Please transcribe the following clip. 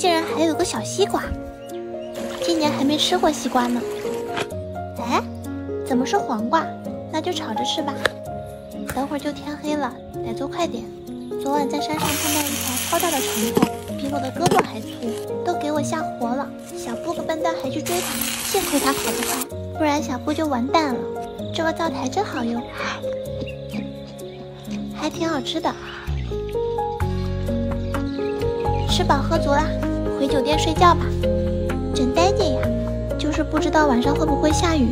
竟然还有个小西瓜。今年还没吃过西瓜呢。哎，怎么是黄瓜？那就炒着吃吧。等会儿就天黑了，得做快点。昨晚在山上碰到一条超大的长虫，比我的胳膊还粗，都给我吓活了。小布个笨蛋还去追它，幸亏它跑得快，不然小布就完蛋了。这个灶台真好用，还挺好吃的。吃饱喝足啦，回酒店睡觉吧。真带劲呀！就是不知道晚上会不会下雨。